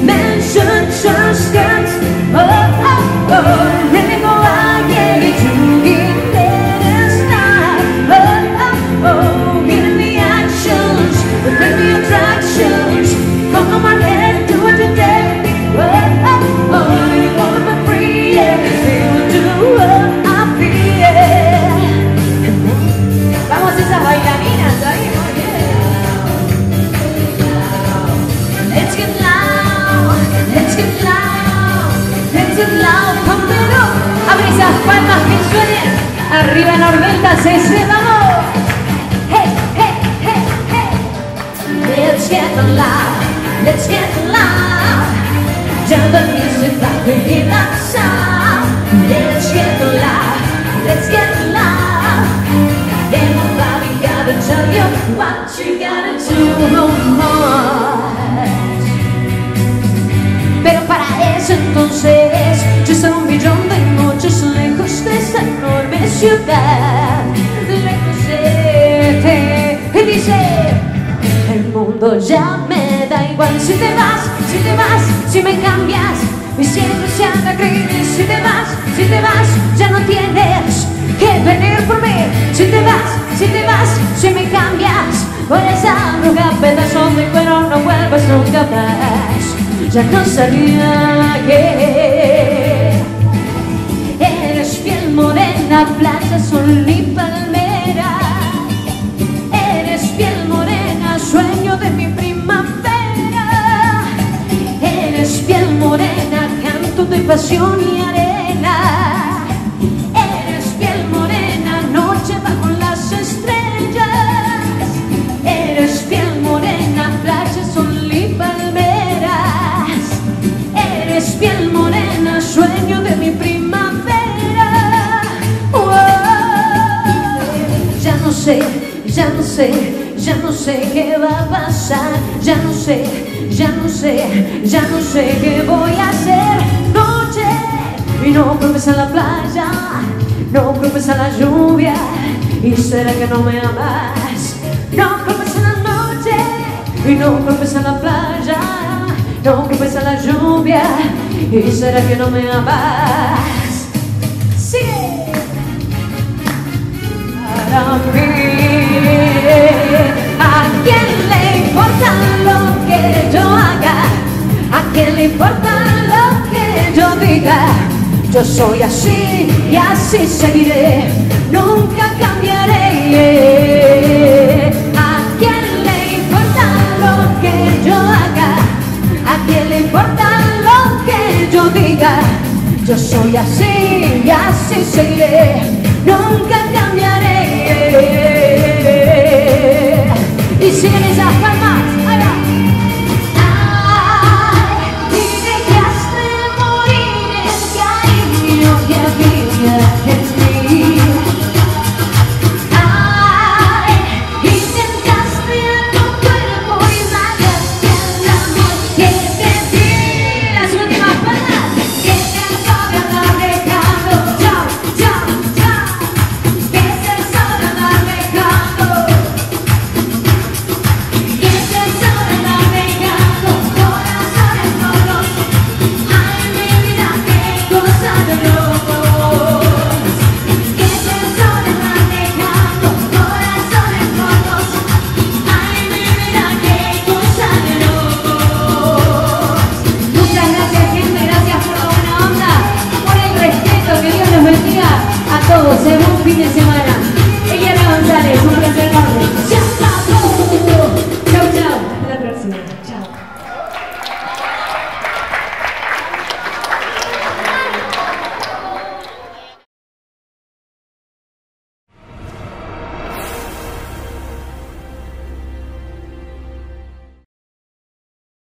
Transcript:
Man Esas palmas que suenen. Arriba vamos. Hey, hey, hey, hey. Let's get loud, let's get loud. Turn the music we hear that ciudad. Lejos de ti. Y dice, el mundo ya me da igual si te vas, si te vas, si me cambias. Mi cielo se haga gris si te vas, si te vas, ya no tienes que venir por mí. Si te vas, si te vas, si me cambias. Por esa bruja pedazo de cuero no vuelvas nunca más. Ya no sabía que morena, playa, sol y palmera. Eres piel morena, sueño de mi primavera. Eres piel morena, canto de pasión y arena. Sé, ya no sé, ya no sé qué va a pasar. Ya no sé, ya no sé, ya no sé qué voy a hacer. Noche y no vuelves a la playa, no vuelves a la lluvia. ¿Y será que no me amas? No vuelves a la noche y no vuelves a la playa, no vuelves a la lluvia. ¿Y será que no me amas? ¿A quién le importa lo que yo haga? ¿A quién le importa lo que yo diga? Yo soy así y así seguiré, nunca cambiaré. ¿A quién le importa lo que yo haga? ¿A quién le importa lo que yo diga? Yo soy así y así seguiré, nunca cambiaré. Y siguen esas